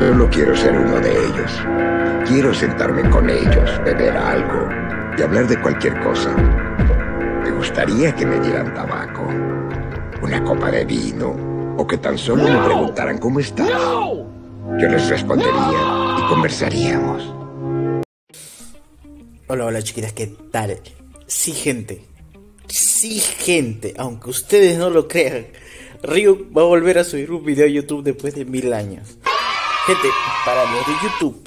Solo quiero ser uno de ellos. Quiero sentarme con ellos, beber algo y hablar de cualquier cosa. Me gustaría que me dieran tabaco, una copa de vino o que tan solo me preguntaran cómo estás. Yo les respondería y conversaríamos. Hola, hola chiquitas, ¿qué tal? Sí, gente. Sí, gente. Aunque ustedes no lo crean, Ryu va a volver a subir un video a YouTube después de mil años. Gente, para los de YouTube,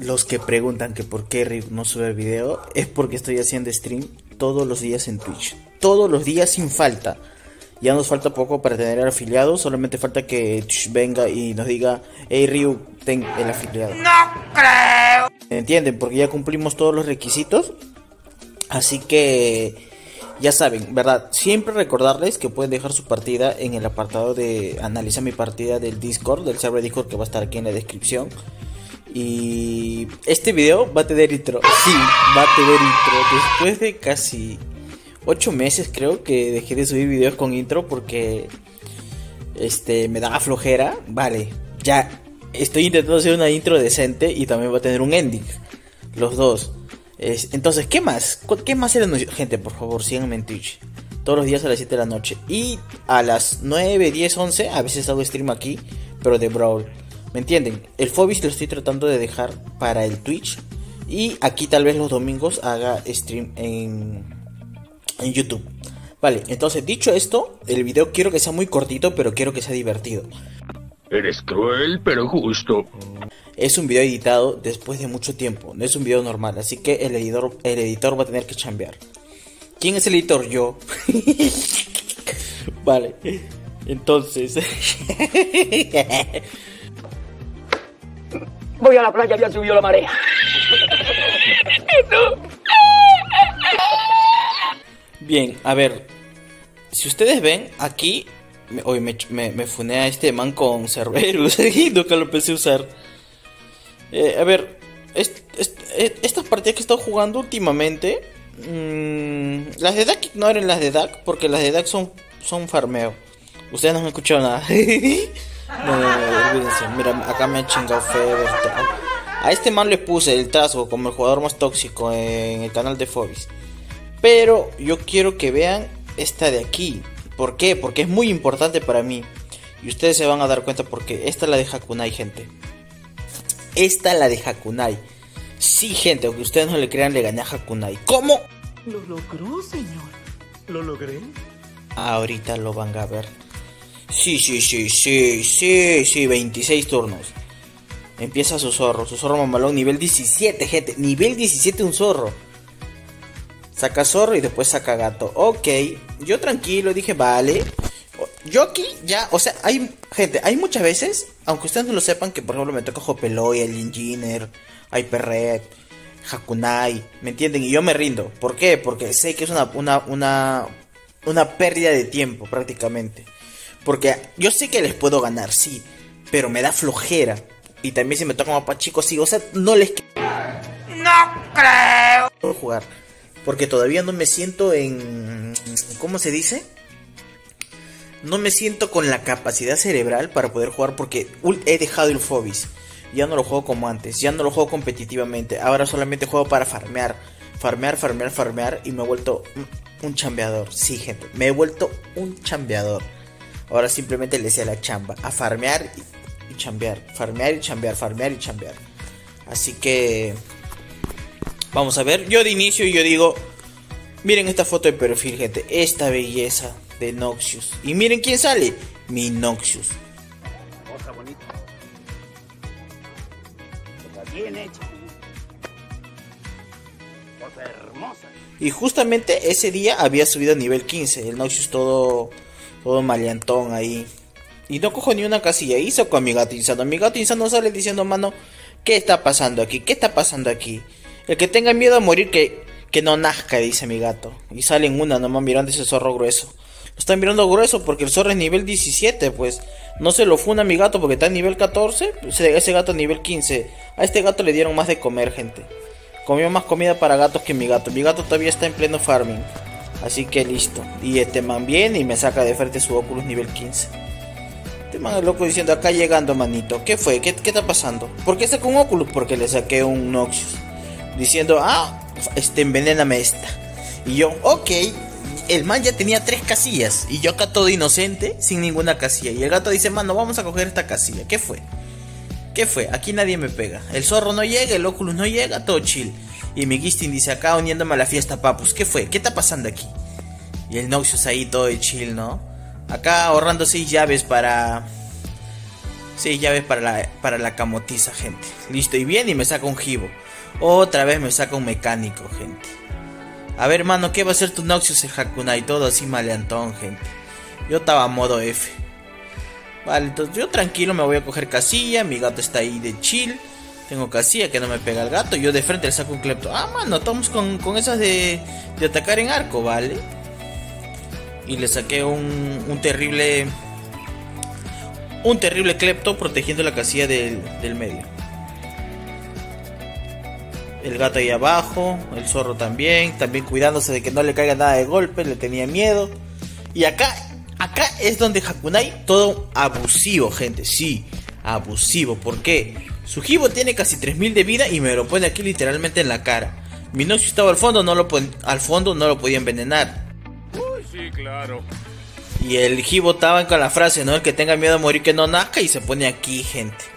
los que preguntan que por qué Ryu no sube video, es porque estoy haciendo stream todos los días en Twitch. Todos los días sin falta. Ya nos falta poco para tener afiliados, solamente falta que Twitch venga y nos diga, hey Ryu, ten el afiliado. No creo. ¿Entienden? Porque ya cumplimos todos los requisitos. Así que ya saben, ¿verdad? Siempre recordarles que pueden dejar su partida en el apartado de analiza mi partida del Discord, del server Discord que va a estar aquí en la descripción. Y este video va a tener intro. Sí, va a tener intro. Después de casi 8 meses creo que dejé de subir videos con intro porque este me daba flojera. Vale, ya estoy intentando hacer una intro decente y también va a tener un ending. Los dos entonces, ¿qué más? ¿Qué más era Gente, por favor, síganme en Twitch. Todos los días a las 7 de la noche. Y a las 9, 10, 11, a veces hago stream aquí, pero de Brawl. ¿Me entienden? El Phobis lo estoy tratando de dejar para el Twitch. Y aquí tal vez los domingos haga stream en, en YouTube. Vale, entonces dicho esto, el video quiero que sea muy cortito, pero quiero que sea divertido. Eres cruel, pero justo. Es un video editado después de mucho tiempo, no es un video normal, así que el editor, el editor va a tener que chambear. ¿Quién es el editor? Yo. vale, entonces. Voy a la playa, ya subió la marea. Bien, a ver. Si ustedes ven, aquí. Hoy me, me, me funé a este man con Cerberus y nunca lo pensé usar. Eh, a ver, estas partidas que he estado jugando últimamente, mm, las de DAC ignoren las de DAC porque las de DAC son, son farmeo. Ustedes no me escuchado nada. no, no, olvídense. Mira, acá me han chingado feo. A este man le puse el trazo como el jugador más tóxico en el canal de Phobis. Pero yo quiero que vean esta de aquí. ¿Por qué? Porque es muy importante para mí. Y ustedes se van a dar cuenta porque esta es la de Hakunai, gente. Esta la de Hakunai. Sí, gente, aunque ustedes no le crean, le gané a Hakunai. ¿Cómo? Lo logró, señor. ¿Lo logré? Ahorita lo van a ver. Sí, sí, sí, sí, sí, sí, 26 turnos. Empieza su zorro, su zorro mamalón, nivel 17, gente. Nivel 17 un zorro. Saca zorro y después saca gato. Ok, yo tranquilo, dije, vale. Yo aquí ya, o sea, hay gente, hay muchas veces, aunque ustedes no lo sepan, que por ejemplo me toca Hopeloy, el Engineer, Hyperred, Hakunai, ¿me entienden? Y yo me rindo. ¿Por qué? Porque sé que es una, una, una, una pérdida de tiempo prácticamente. Porque yo sé que les puedo ganar, sí, pero me da flojera. Y también si me toca mapa chico, sí, o sea, no les... No creo. Jugar. Porque todavía no me siento en... ¿Cómo se dice? No me siento con la capacidad cerebral para poder jugar porque he dejado el Phobis. Ya no lo juego como antes, ya no lo juego competitivamente. Ahora solamente juego para farmear, farmear, farmear, farmear y me he vuelto un chambeador. Sí, gente, me he vuelto un chambeador. Ahora simplemente le decía la chamba, a farmear y, y chambear, farmear y chambear, farmear y chambear. Así que vamos a ver, yo de inicio yo digo, miren esta foto de perfil, gente, esta belleza de Noxius. Y miren quién sale, mi Noxius. Cosa bonita. Cosa bien hecha. Cosa hermosa. Y justamente ese día había subido a nivel 15, el Noxius todo todo maleantón ahí. Y no cojo ni una casilla, hizo con mi gato insano. Mi gato insano sale diciendo, mano, ¿qué está pasando aquí? ¿Qué está pasando aquí? El que tenga miedo a morir, que, que no nazca, dice mi gato. Y sale en una nomás mirando ese zorro grueso. Lo están mirando grueso porque el zorro es nivel 17, pues. No se lo funa mi gato porque está en nivel 14. Ese gato nivel 15. A este gato le dieron más de comer, gente. Comió más comida para gatos que mi gato. Mi gato todavía está en pleno farming. Así que listo. Y este man viene y me saca de frente su Oculus nivel 15. Este man es loco diciendo acá llegando, manito. ¿Qué fue? ¿Qué, qué está pasando? ¿Por qué sacó un Oculus? Porque le saqué un Noxious. Diciendo, ah, este, envenéname esta. Y yo, ok. El man ya tenía tres casillas. Y yo acá todo inocente, sin ninguna casilla. Y el gato dice, mano, vamos a coger esta casilla. ¿Qué fue? ¿Qué fue? Aquí nadie me pega. El zorro no llega, el Oculus no llega, todo chill. Y mi Gistin dice acá uniéndome a la fiesta, papus. ¿Qué fue? ¿Qué está pasando aquí? Y el Noxious ahí todo chill, ¿no? Acá ahorrando seis llaves para... Seis llaves para la, para la camotiza, gente. Listo, y bien, y me saca un gibo. Otra vez me saca un mecánico, gente. A ver, mano, ¿qué va a hacer tu Noxious el Hakunai? Todo así maleantón, gente. Yo estaba a modo F. Vale, entonces yo tranquilo me voy a coger casilla. Mi gato está ahí de chill. Tengo casilla que no me pega el gato. Yo de frente le saco un clepto. Ah, mano, estamos con, con esas de, de atacar en arco, ¿vale? Y le saqué un, un terrible. Un terrible clepto protegiendo la casilla del, del medio. El gato ahí abajo, el zorro también, también cuidándose de que no le caiga nada de golpe, le tenía miedo. Y acá, acá es donde Hakunai todo abusivo, gente, sí, abusivo. ¿Por qué? Su Hibo tiene casi 3000 de vida y me lo pone aquí literalmente en la cara. Mi Noxus estaba al fondo, no lo al fondo no lo podía envenenar. Uy, sí, claro. Y el Hibo estaba con la frase, ¿no? El que tenga miedo a morir que no nazca y se pone aquí, gente.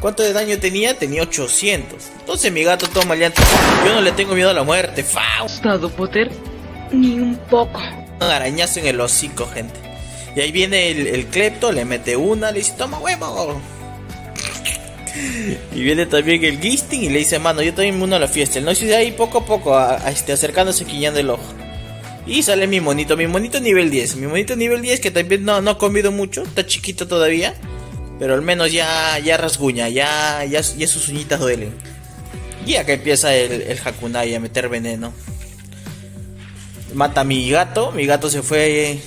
¿Cuánto de daño tenía? Tenía 800. Entonces mi gato todo maleante. Yo no le tengo miedo a la muerte. ¿Asustado, Potter? Ni un poco. Un arañazo en el hocico, gente. Y ahí viene el, el clepto, le mete una, le dice, toma huevo. Y viene también el Gisting y le dice, mano, yo también me uno a la fiesta. El Noxus de ahí poco a poco, a, a este, acercándose, quiñando el ojo. Y sale mi monito, mi monito nivel 10. Mi monito nivel 10 que también no, no ha comido mucho, está chiquito todavía. Pero al menos ya, ya rasguña, ya, ya, ya sus uñitas duelen. Y acá empieza el, el Hakunai a meter veneno. Mata a mi gato, mi gato se fue,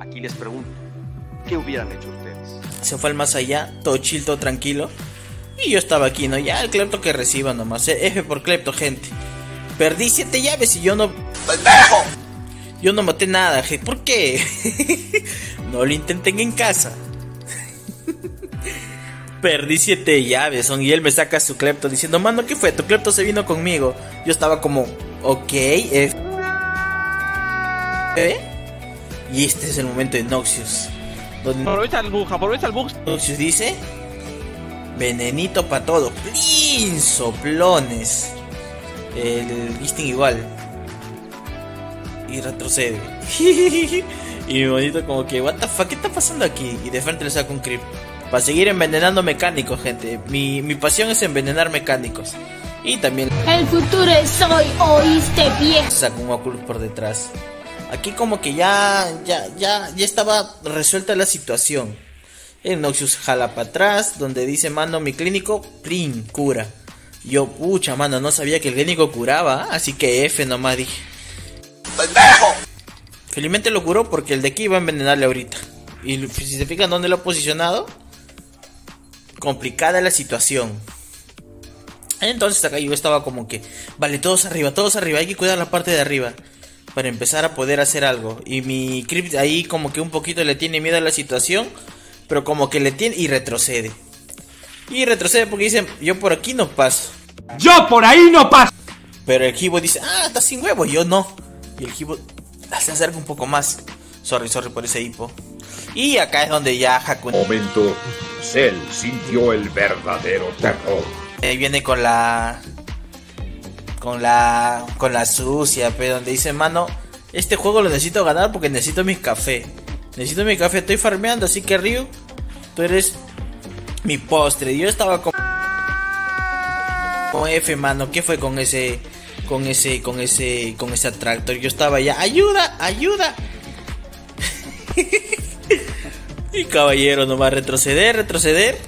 Aquí les pregunto, ¿qué hubieran hecho ustedes? se fue al más allá, todo chill, todo tranquilo. Y yo estaba aquí, ¿no? Ya el clepto que reciba nomás. eh, F por clepto, gente. Perdí siete llaves y yo no. Yo no maté nada, gente. ¿Por qué? no lo intenten en casa. Perdí siete llaves, son, y él me saca su clepto diciendo, mano, ¿qué fue? Tu clepto se vino conmigo. Yo estaba como, ok, eh. ¿Eh? Y este es el momento de Noxious. Donde Aprovecha el bug, aprovecha el bug. Noxious dice, venenito para todo. ¡Plin! Soplones. El Gisting igual. Y retrocede. y mi bonito como que, what the fuck, ¿qué está pasando aquí? Y de frente le saco un creep. Para seguir envenenando mecánicos, gente. Mi, mi pasión es envenenar mecánicos. Y también El futuro es hoy, ¿oíste bien? saco un Oculus por detrás. Aquí como que ya, ya, ya, ya estaba resuelta la situación. El Noxious jala para atrás, donde dice, mano, mi clínico, plin, cura. Yo, pucha, mano, no sabía que el clínico curaba, así que F nomás dije. Felizmente lo curó porque el de aquí iba a envenenarle ahorita. Y si se fijan dónde lo he posicionado, complicada la situación. Entonces acá yo estaba como que, vale, todos arriba, todos arriba, hay que cuidar la parte de arriba. Para empezar a poder hacer algo. Y mi Crypt ahí como que un poquito le tiene miedo a la situación. Pero como que le tiene y retrocede. Y retrocede porque dice, yo por aquí no paso. ¡Yo por ahí no paso! Pero el Gibo dice, ah, está sin huevo, yo no. Y el Gibo se acerca un poco más. Sorry, sorry por ese hipo. Y acá es donde ya Hakun momento, Cell sintió el verdadero terror. Ahí viene con la. Con la. Con la sucia, pero donde dice, mano, este juego lo necesito ganar porque necesito mi café. Necesito mi café, estoy farmeando, así que Ryu, tú eres mi postre. Yo estaba con. Con F, mano, ¿qué fue con ese. Con ese. Con ese. Con ese atractor? Yo estaba ya. ¡Ayuda! ¡Ayuda! y caballero, no va a retroceder, retroceder.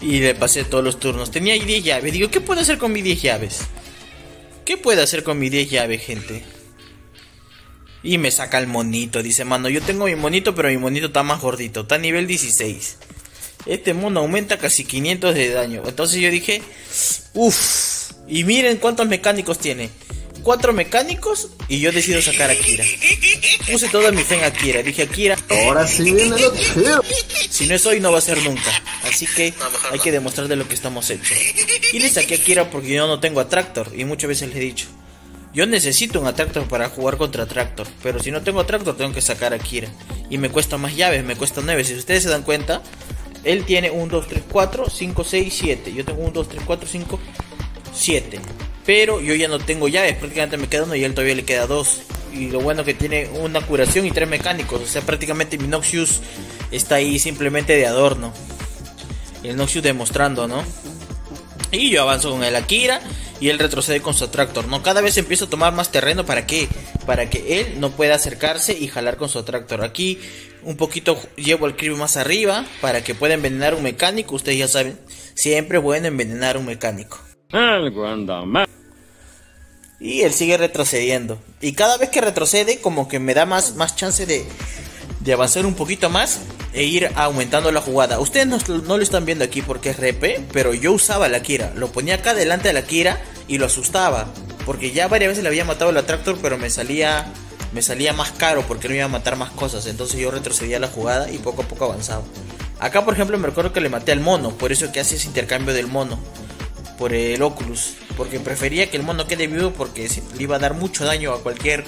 Y le pasé todos los turnos. Tenía ahí 10 llaves. Digo, ¿qué puedo hacer con mis 10 llaves? ¿Qué puedo hacer con mis 10 llaves, gente? Y me saca el monito. Dice, mano, yo tengo mi monito, pero mi monito está más gordito. Está a nivel 16. Este mono aumenta casi 500 de daño. Entonces yo dije, uff. Y miren cuántos mecánicos tiene. Cuatro mecánicos y yo decido sacar a Kira. Puse toda mi fe en Akira. Dije, Akira, Ahora sí viene lo chido. Si no es hoy, no va a ser nunca. Así que hay que demostrar de lo que estamos hechos. Y le saqué a Kira porque yo no tengo Tractor Y muchas veces le he dicho. Yo necesito un Atractor para jugar contra Tractor. Pero si no tengo Atractor, tengo que sacar a Kira. Y me cuesta más llaves, me cuesta 9. Si ustedes se dan cuenta, él tiene 1, 2, 3, 4, 5, 6, 7. Yo tengo 1, 2, 3, 4, 5, 7. Pero yo ya no tengo llaves, prácticamente me queda uno y él todavía le queda dos. Y lo bueno que tiene una curación y tres mecánicos. O sea, prácticamente mi Noxius está ahí simplemente de adorno. El Noxius demostrando, ¿no? Y yo avanzo con el Akira y él retrocede con su Attractor, ¿no? Cada vez empiezo a tomar más terreno, ¿para qué? Para que él no pueda acercarse y jalar con su Attractor. Aquí un poquito llevo el Kirby más arriba para que pueda envenenar un mecánico. Ustedes ya saben, siempre pueden envenenar un mecánico. Y él sigue retrocediendo. Y cada vez que retrocede, como que me da más, más chance de, de avanzar un poquito más e ir aumentando la jugada. Ustedes no, no, lo están viendo aquí porque es repe, pero yo usaba la Kira. Lo ponía acá delante de la Kira y lo asustaba. Porque ya varias veces le había matado el Attractor, pero me salía, me salía más caro porque no iba a matar más cosas. Entonces yo retrocedía la jugada y poco a poco avanzaba. Acá, por ejemplo, me recuerdo que le maté al mono, por eso que hace ese intercambio del mono por el Oculus. Porque prefería que el mono quede vivo porque le iba a dar mucho daño a cualquier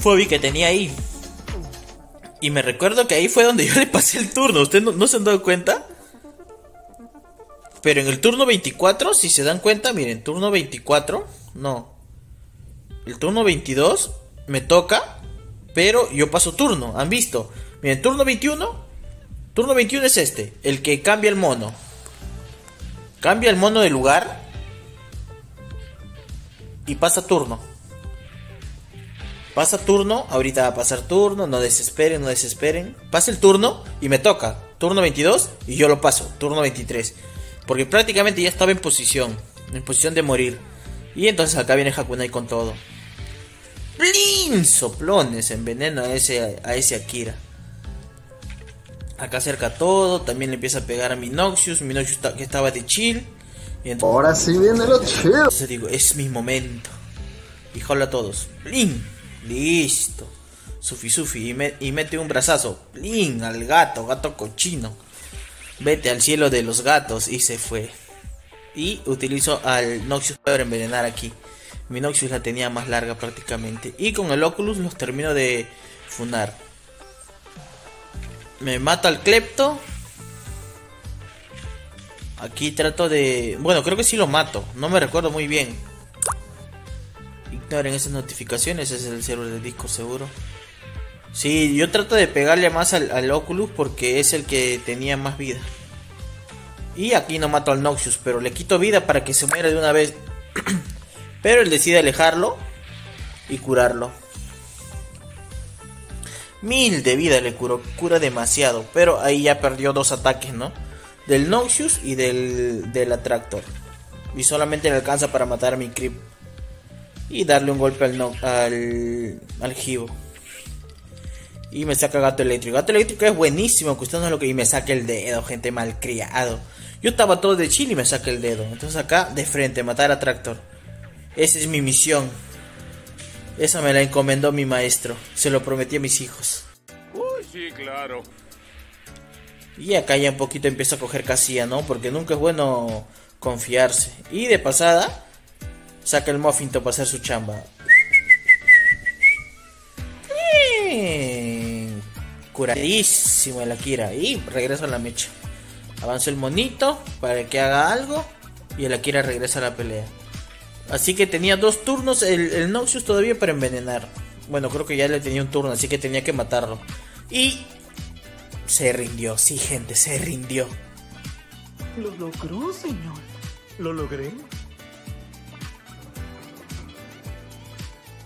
Fobi que tenía ahí. Y me recuerdo que ahí fue donde yo le pasé el turno. ¿Ustedes no, se han dado cuenta? Pero en el turno 24, si se dan cuenta, miren, turno 24, no. El turno 22 me toca, pero yo paso turno, ¿han visto? Miren, turno 21, turno 21 es este, el que cambia el mono. Cambia el mono de lugar y pasa turno. Pasa turno, ahorita va a pasar turno, no desesperen, no desesperen. Pasa el turno y me toca. Turno 22 y yo lo paso. Turno 23. Porque prácticamente ya estaba en posición. En posición de morir. Y entonces acá viene Hakunai con todo. ¡Blin! Soplones, enveneno a ese, a ese Akira. Acá acerca todo, también le empieza a pegar a Minoxius, Minoxius que estaba de chill. Y entonces, Ahora sí viene lo chill. Entonces digo, es mi momento. Y jola a todos. ¡Blin! Listo. Sufi Sufi. Y, mete un brazazo. ¡Blin! Al gato, gato cochino. Vete al cielo de los gatos. Y se fue. Y utilizo al Noxius para envenenar aquí. Mi Noxius la tenía más larga prácticamente. Y con el Oculus los termino de funar. Me mata al Klepto. Aquí trato de... Bueno, creo que sí lo mato. No me recuerdo muy bien. Ignoren esas notificaciones. Ese es el server del disco seguro. Sí, yo trato de pegarle más al, Oculus porque es el que tenía más vida. Y aquí no mato al Noxius, pero le quito vida para que se muera de una vez. pero él decide alejarlo y curarlo. Mil de vida le curó, cura demasiado. Pero ahí ya perdió dos ataques, ¿no? Del Noxious y del, del Attractor. Y solamente le alcanza para matar a mi Creep. Y darle un golpe al, no, al, al. Y me saca Gato Eléctrico. Gato Eléctrico es buenísimo, lo que... Y me saca el dedo, gente malcriado. Yo estaba todo de chill y me saca el dedo. Entonces acá, de frente, matar a Tractor. Esa es mi misión. Esa me la encomendó mi maestro. Se lo prometí a mis hijos. Uy, sí, claro. Y acá ya un poquito empiezo a coger casilla, ¿no? Porque nunca es bueno confiarse. Y de pasada, saca el Muffinto para hacer su chamba. Curadísimo el Akira. Y regresa a la mecha. Avanza el monito para que haga algo. Y el Akira regresa a la pelea. Así que tenía dos turnos el, el Noxious todavía para envenenar. Bueno, creo que ya le tenía un turno, así que tenía que matarlo. Y se rindió, sí, gente, se rindió. Lo logró, señor. ¿Lo logré?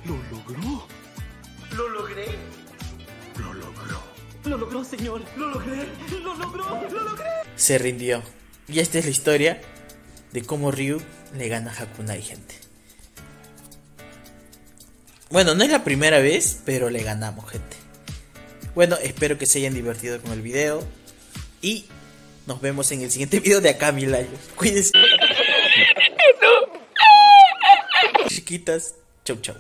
Lo logró. ¿Lo logré? Lo logró. Lo logró, señor. Lo logré. Lo logró. Lo logré. Se rindió. Y esta es la historia de cómo Ryu le gana a Hakunai, gente. Bueno, no es la primera vez, pero le ganamos, gente. Bueno, espero que se hayan divertido con el video. Y nos vemos en el siguiente video de acá mil años. Cuídense. Chiquitas, chau chau.